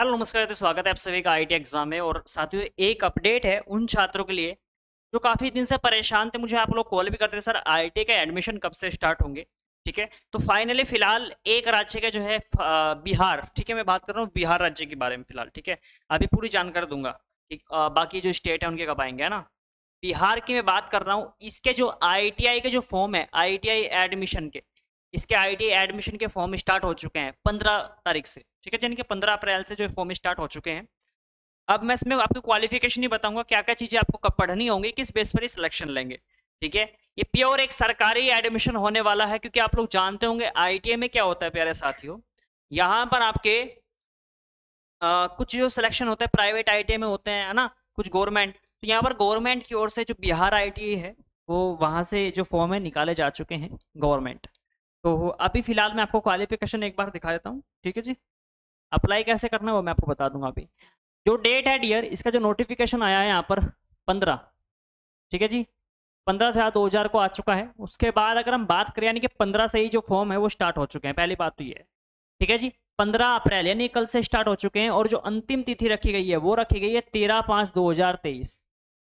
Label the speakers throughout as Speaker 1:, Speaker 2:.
Speaker 1: Hello, नमस्कार तो स्वागत है आप सभी का आईटी एग्ज़ाम में और साथियों, एक अपडेट है उन छात्रों के लिए जो काफ़ी दिन से परेशान थे। मुझे आप लोग कॉल भी करते थे, सर आईटी का एडमिशन कब से स्टार्ट होंगे? ठीक है? तो फाइनली फ़िलहाल, एक राज्य का जो है बिहार, ठीक है, मैं बात कर रहा हूँ बिहार राज्य के बारे में फ़िलहाल, ठीक है? अभी पूरी जानकारी दूँगा बाकी जो स्टेट है, उनके कब आएँगे, है ना? बिहार की मैं बात कर रहा हूँ, इसके जो आईटीआई के जो फॉर्म है आईटीआई एडमिशन के, इसके आईटीआई एडमिशन के फॉर्म स्टार्ट हो चुके हैं, पंद्रह तारीख से। ठीक है यानी कि पंद्रह अप्रैल से जो फॉर्म स्टार्ट हो चुके हैं। अब मैं इसमें आपको क्वालिफिकेशन ही बताऊँगा क्या क्या चीज़ें आपको कब पढ़नी होंगी किस बेस पर ही सिलेक्शन लेंगे। ठीक है ये प्योर एक सरकारी एडमिशन होने वाला है क्योंकि आप लोग जानते होंगे आई में क्या होता है प्यारे साथियों? यहाँ पर आपके आ, कुछ जो सिलेक्शन होता है प्राइवेट आई में होते हैं है ना? कुछ गवर्नमेंट तो यहाँ पर गवर्नमेंट की ओर से जो बिहार आई है वो वहाँ से जो फॉर्म है निकाले जा चुके हैं गवर्नमेंट तो अभी फ़िलहाल मैं आपको क्वालिफिकेशन एक बार दिखा देता हूँ ठीक है जी? अप्लाई कैसे करना है वो मैं आपको बता दूँगा अभी। जो डेट है डियर इसका जो नोटिफिकेशन आया है यहाँ पर पंद्रह, ठीक है जी? पंद्रह से दो हज़ार को आ चुका है। उसके बाद अगर हम बात करें, यानी कि पंद्रह से ही जो फॉर्म है, वो स्टार्ट हो चुके हैं। पहली बात तो ये है, ठीक है जी? पंद्रह अप्रैल, यानी कल से स्टार्ट हो चुके हैं और जो अंतिम तिथि रखी गई है, वो रखी गई है तेरह पाँच दो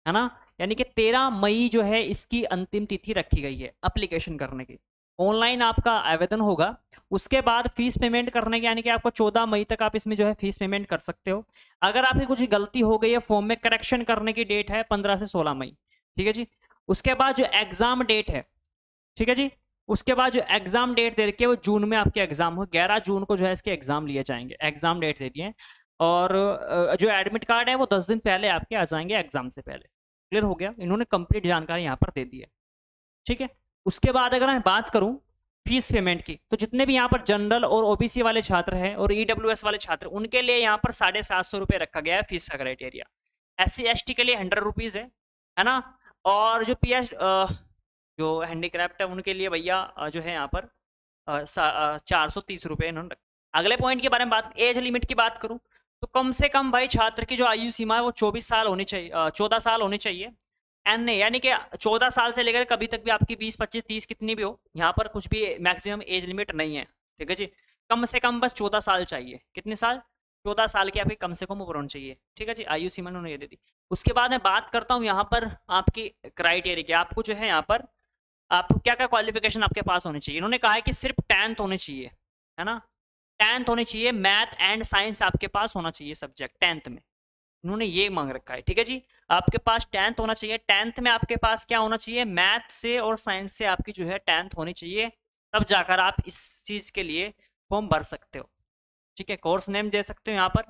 Speaker 1: है ना? यानी कि तेरह मई जो है, इसकी अंतिम तिथि रखी गई है अप्लीकेशन करने की। ऑनलाइन आपका आवेदन होगा। उसके बाद फ़ीस पेमेंट करने के यानी कि आपको 14 मई तक आप इसमें जो है फ़ीस पेमेंट कर सकते हो। अगर आपकी कुछ गलती हो गई है, फॉर्म में करेक्शन करने की डेट है 15 से 16 मई, ठीक है जी? उसके बाद जो एग्ज़ाम डेट है, ठीक है जी? उसके बाद जो एग्ज़ाम डेट दे रखी है, वो जून में आपके एग्ज़ाम हो, ग्यारह जून को जो है इसके एग्ज़ाम लिए जाएँगे, एग्ज़ाम डेट दे दिए और जो एडमिट कार्ड है, वो दस दिन पहले आपके आ जाएँगे एग्ज़ाम से पहले। क्लियर हो गया? इन्होंने कंप्लीट जानकारी यहाँ पर दे दी है। ठीक है? उसके बाद अगर मैं बात करूँ फ़ीस पेमेंट की तो जितने भी यहाँ पर जनरल और ओबीसी वाले छात्र हैं और ईडब्ल्यूएस e वाले छात्र, उनके लिए यहाँ पर साढ़े सात सौ रुपये रखा गया है फ़ीस का क्राइटेरिया। एस सी के लिए हंड्रेड रुपीज़ है है ना? और जो पी एच जो हैंडीक्राफ्ट है उनके लिए भैया जो है यहाँ पर चार सौ तीस रुपये इन्होंने अगले पॉइंट के बारे में बात, एज लिमिट की बात करूँ तो कम से कम भाई छात्र की जो आयु सीमा है वो चौबीस साल होनी चाहिए चौदह साल होनी चाहिए। एन ए यानी कि चौदह साल से लेकर कभी तक भी आपकी बीस, पच्चीस, तीस कितनी भी हो, यहाँ पर कुछ भी मैक्सिमम एज लिमिट नहीं है, ठीक है जी? कम से कम बस चौदह साल चाहिए। कितने साल? चौदह साल की आपकी कम से कम उम्र होनी चाहिए, ठीक है जी? आयु सीमा उन्होंने ये दे दी। उसके बाद मैं बात करता हूँ यहाँ पर आपकी क्राइटेरिया की। आपको जो है यहाँ पर आपको क्या क्या क्वालिफिकेशन आपके पास होनी चाहिए? इन्होंने कहा है कि सिर्फ़ टेंथ होनी चाहिए, है ना? टेंथ होनी चाहिए मैथ एंड साइंस आपके पास होना चाहिए सब्जेक्ट टेंथ में। उन्होंने ये मांग रखा है, ठीक है जी? आपके पास टेंथ होना चाहिए। टेंथ में आपके पास क्या होना चाहिए? मैथ से और साइंस से आपकी जो है टेंथ होनी चाहिए। तब जाकर आप इस चीज़ के लिए फॉर्म भर सकते हो। ठीक है? कोर्स नेम दे सकते हो यहाँ पर।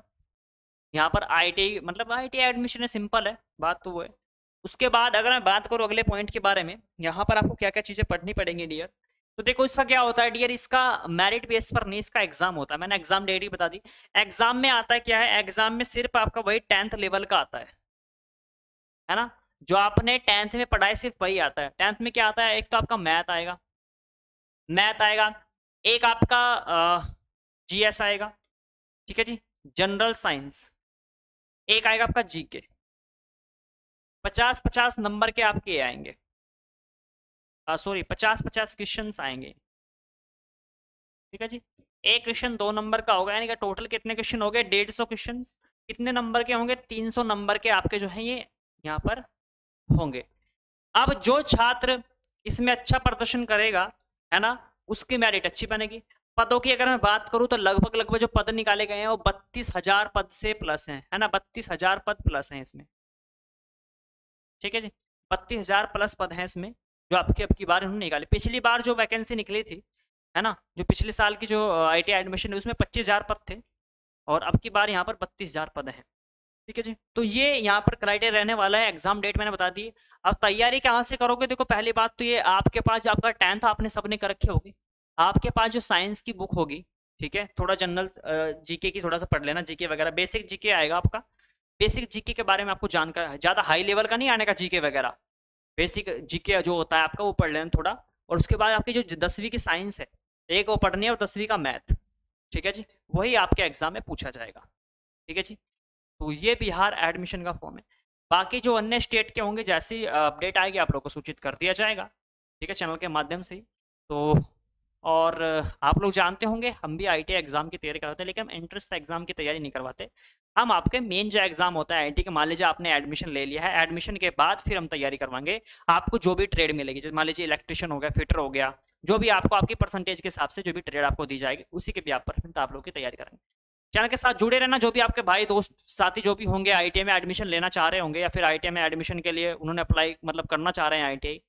Speaker 1: यहाँ पर आई मतलब आई एडमिशन है, सिंपल है, बात तो वो है। उसके बाद अगर मैं बात करूँ अगले पॉइंट के बारे में, यहाँ पर आपको क्या क्या चीज़ें पढ़नी पड़ेंगी, डियर? तो देखो, इसका क्या होता है, डियर? इसका मेरिट बेस पर नहीं, इसका एग्ज़ाम होता है। मैंने एग्ज़ाम डेट ही बता दी। एग्ज़ाम में आता है क्या है? एग्ज़ाम में सिर्फ़ आपका वही टेंथ लेवल का आता है। है ना? जो आपने टेंथ में पढ़ाई सिर्फ़ वही आता है। टेंथ में क्या आता है? एक तो आपका मैथ आएगा। मैथ आएगा। एक आपका जी जीएस आएगा। ठीक है जी? जनरल साइंस एक आएगा आपका जीके पचास पचास नंबर के आपके आएँगे। सॉरी पचास पचास क्वेश्चन आएँगे। ठीक है जी? एक क्वेश्चन दो नंबर का होगा, यानी कि टोटल कितने क्वेश्चन हो गए डेढ़ सौ क्वेश्चन कितने नंबर के होंगे? तीन सौ नंबर के आपके जो है ये यहाँ पर होंगे। अब जो छात्र इसमें अच्छा प्रदर्शन करेगा, है ना, उसकी मेरिट अच्छी बनेगी। पदों की अगर मैं बात करूँ तो लगभग लगभग जो पद निकाले गए हैं वो बत्तीस हज़ार पद से प्लस हैं, है ना, बत्तीस हज़ार पद प्लस हैं इसमें। ठीक है जी? बत्तीस हज़ार प्लस पद हैं इसमें, जो आपकी अब की बार उन्होंने निकाली। पिछली बार जो वैकेंसी निकली थी, है ना, जो पिछले साल की जो आई एडमिशन है उसमें पच्चीस हज़ार पद थे, और अब की बार यहाँ पर बत्तीस हज़ार पद हैं। ठीक है जी? तो ये यहाँ पर क्राइटेरिया रहने वाला है एग्ज़ाम डेट मैंने बता दी। अब तैयारी कहाँ से करोगे? देखो, पहली बात तो ये आपके पास जो आपका टेंथ आपने सबने कर रखे होगी। आपके पास जो साइंस की बुक होगी, ठीक है? थोड़ा जनरल जीके की थोड़ा सा पढ़ लेना जीके वगैरह। बेसिक जीके आएगा आपका। बेसिक जीके के बारे में आपको जानकर, ज़्यादा हाई लेवल का नहीं आने का जीके वगैरह। बेसिक जीके जो होता है आपका, वो पढ़ लेना थोड़ा। और उसके बाद आपकी जो दसवीं की साइंस है, एक वो पढ़नी है और दसवीं का मैथ ठीक है जी? वही आपके एग्ज़ाम में पूछा जाएगा। ठीक है जी? तो ये बिहार एडमिशन का फॉर्म है। बाकी जो अन्य स्टेट के होंगे, जैसी अपडेट आएगी, आप लोग को सूचित कर दिया जाएगा। ठीक है चैनल के माध्यम से तो और, आप लोग जानते होंगे, हम भी आई एग्ज़ाम की तैयारी करवाते हैं, लेकिन हम एंट्रेंस एग्ज़ाम की तैयारी नहीं करवाते। हम आपके मेन जो एग्ज़ाम होता है आई के, मान लीजिए आपने एडमिशन ले लिया है एडमिशन के बाद फिर हम तैयारी करवाएँगे। आपको जो भी ट्रेड मिलेगी, जैसे मान लीजिए इलेक्ट्रिशियन हो गया फिटर हो गया, जो भी आपको, आपकी परसेंटेज के हिसाब से जो भी ट्रेड आपको दी जाएगी, उसी के भी आप पर आप लोग की तैयारी करेंगे। चैनल के साथ जुड़े रहना, जो भी आपके भाई, दोस्त, साथी जो भी होंगे आई में एडमिशन लेना चाह रहे होंगे या फिर आई में एडमिशन के लिए उन्होंने अप्लाई मतलब करना चाह रहे हैं आई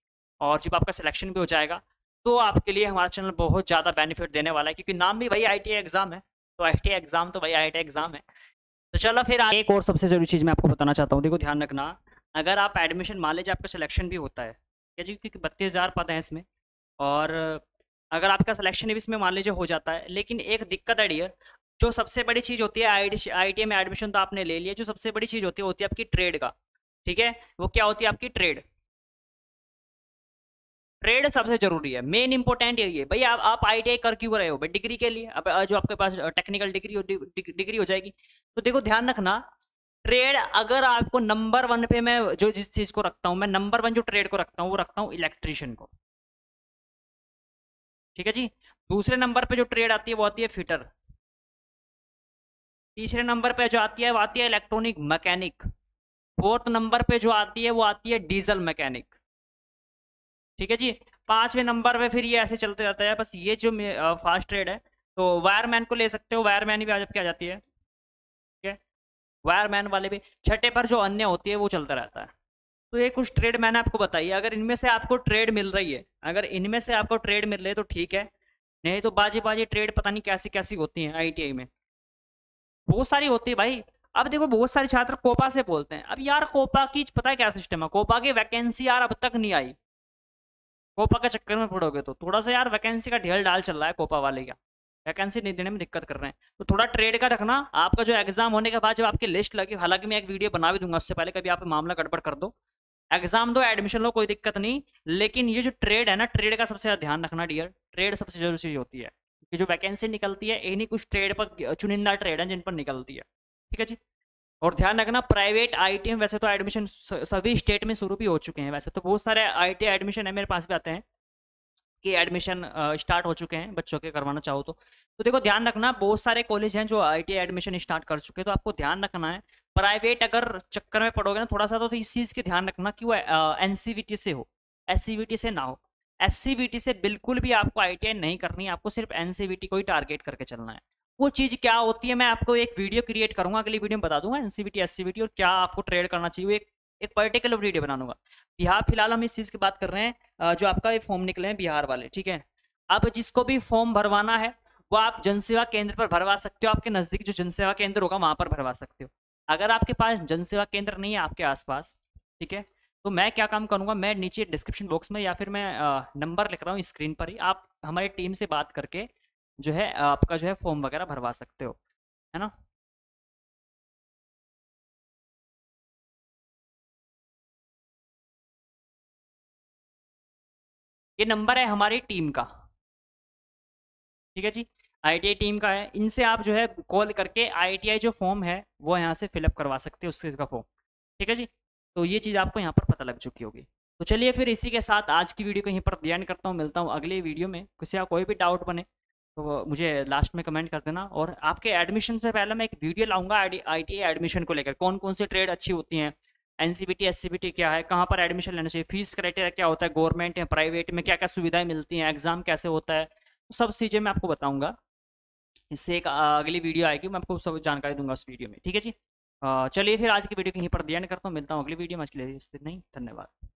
Speaker 1: और जब आपका सिलेक्शन भी हो जाएगा तो आपके लिए हमारा चैनल बहुत ज़्यादा बेनिफिट देने वाला है, क्योंकि नाम भी भाई आई एग्ज़ाम है तो आईटीआई एग्ज़ाम तो भाई आई एग्ज़ाम है। तो चलो फिर एक और सबसे ज़रूरी चीज़ मैं आपको बताना चाहता हूँ, देखो ध्यान रखना, अगर आप एडमिशन मान लीजिए आपका सिलेक्शन भी होता है, क्या जी, क्योंकि बत्तीस हज़ार पद हैं इसमें, और अगर आपका सिलेक्शन भी इसमें मान लीजिए हो जाता है, लेकिन एक दिक्कत है डियर जो सबसे बड़ी चीज़ होती है आई आई में एडमिशन तो आपने ले लिया, जो सबसे बड़ी चीज़ होती है होती है आपकी ट्रेड का, ठीक है? वो क्या होती है आपकी ट्रेड ट्रेड सबसे ज़रूरी है मेन इंपॉर्टेंट यही है, भाई आप आप आई कर क्यों रहे हो? भाई डिग्री के लिए, अब, जो आपके पास टेक्निकल डिग्री हो डिग्री हो जाएगी तो देखो ध्यान रखना ट्रेड अगर आपको नंबर वन पे मैं जो जिस चीज़ को रखता हूँ, मैं नंबर वन जो ट्रेड को रखता हूँ, वो रखता हूँ इलेक्ट्रिशियन को, ठीक है जी? दूसरे नंबर पे जो ट्रेड आती है, वो आती है फिटर तीसरे नंबर पे जो आती है, वो आती है इलेक्ट्रॉनिक मैकेनिक फोर्थ नंबर पे जो आती है, वो आती है डीजल मैकेनिक ठीक है जी? पाँचवें नंबर पे फिर ये ऐसे चलते रहता है, बस ये जो फास्ट ट्रेड है तो वायरमैन को ले सकते हो। वायरमैन भी आज क्या जाती है? ठीक है? वायरमैन वाले भी, छठे पर जो अन्य होती है, वो चलता रहता है। तो ये कुछ ट्रेड मैंने आपको बताई। अगर इनमें से आपको ट्रेड मिल रही है, अगर इनमें से आपको ट्रेड मिल रही है तो ठीक है। नहीं तो बाजी बाजी ट्रेड पता नहीं कैसी कैसी होती है आईटीआई में। बहुत सारी होती है भाई। अब देखो, बहुत सारे छात्र कोपा से बोलते हैं। अब यार, कोपा की पता है क्या सिस्टम है? कोपा की वैकेंसी यार अब तक नहीं आई। कोपा के चक्कर में पड़ोगे तो। थोड़ा सा यार वैकेंसी का ढेल डाल चल रहा है कोपा वाले का। वैकेंसी नहीं देने में दिक्कत कर रहे हैं। तो थोड़ा ट्रेड का रखना। आपका जो एग्ज़ाम होने के बाद जब आपकी लिस्ट लगी, हालाँकि मैं एक वीडियो बना भी दूँगा, उससे पहले कभी आप मामला गड़बड़ कर दो। एग्ज़ाम दो एडमिशन लो, कोई दिक्कत नहीं। लेकिन ये जो ट्रेड है ना ट्रेड का सबसे ध्यान रखना डियर ट्रेड सबसे ज़रूरी चीज़ होती है। जो वैकेंसी निकलती है, इन्हीं कुछ ट्रेड पर, चुनिंदा ट्रेड है जिन पर निकलती है। ठीक है जी? और ध्यान रखना प्राइवेट आई वैसे तो एडमिशन सभी स्टेट में शुरू भी हो चुके हैं। वैसे तो बहुत सारे आई एडमिशन है मेरे पास भी आते हैं, कि एडमिशन स्टार्ट हो चुके हैं, बच्चों के करवाना चाहो तो। तो देखो, ध्यान रखना, बहुत सारे कॉलेज हैं जो आईटीआई एडमिशन स्टार्ट कर चुके हैं तो आपको ध्यान रखना है प्राइवेट अगर चक्कर में पढ़ोगे ना, थोड़ा सा तो इस चीज़ के ध्यान रखना कि वो एन से हो एससीबीटी से ना हो। एस से बिल्कुल भी आपको आई नहीं करनी आपको सिर्फ़ एन को ही टारगेट करके चलना है। वो चीज़ क्या होती है, मैं आपको एक वीडियो क्रिएट करूँगा, अगली वीडियो में बता दूँगा एनसीबीटी एससीबीटी और क्या आपको ट्रेड करना चाहिए एक एक पर्टिकुलर वीडियो बनाऊँगा बिहार फ़िलहाल हम इस चीज़ की बात कर रहे हैं जो आपका ये फॉर्म निकले हैं बिहार वाले, ठीक है? अब जिसको भी फॉर्म भरवाना है, वो आप जनसेवा केंद्र पर भरवा सकते हो, आपके नज़दीक जो जनसेवा केंद्र होगा वहाँ पर भरवा सकते हो। अगर आपके पास जनसेवा केंद्र नहीं है आपके आसपास, ठीक है? तो मैं क्या काम करूँगा? मैं नीचे डिस्क्रिप्शन बॉक्स में या फिर मैं नंबर लिख रहा हूँ स्क्रीन पर ही। आप हमारी टीम से बात करके जो है आपका जो है फॉर्म वगैरह भरवा सकते हो, है ना? ये नंबर है हमारी टीम का। ठीक है जी? आई टीम का है। इनसे आप जो है कॉल करके आईटीआई जो फॉर्म है, वो यहाँ से फिलअप करवा सकते हो, उस चीज़ का फॉर्म ठीक है जी? तो ये चीज़ आपको यहाँ पर पता लग चुकी होगी। तो चलिए फिर इसी के साथ आज की वीडियो को यहीं पर ध्यान करता हूँ। मिलता हूँ अगली वीडियो में। किसी का कोई भी डाउट बने तो मुझे लास्ट में कमेंट कर देना। और आपके एडमिशन से पहले मैं एक वीडियो लाऊँगा आई टी एडमिशन को लेकर। कौन कौन सी ट्रेड अच्छी होती हैं? एनसीबीटी एससीबीटी क्या है? कहाँ पर एडमिशन लेना चाहिए? फ़ीस क्राइटेरिया क्या होता है? गवर्नमेंट या प्राइवेट में क्या क्या सुविधाएँ मिलती हैं? एग्ज़ाम कैसे होता है? तो सब चीज़ें मैं आपको बताऊँगा। इससे एक अगली वीडियो आएगी। मैं आपको सब जानकारी दूँगा उस वीडियो में। ठीक है जी? चलिए फिर आज की वीडियो यहीं पर ध्यान करता हूँ, मिलता हूँ अगली वीडियो में, आज के लिए नहीं धन्यवाद।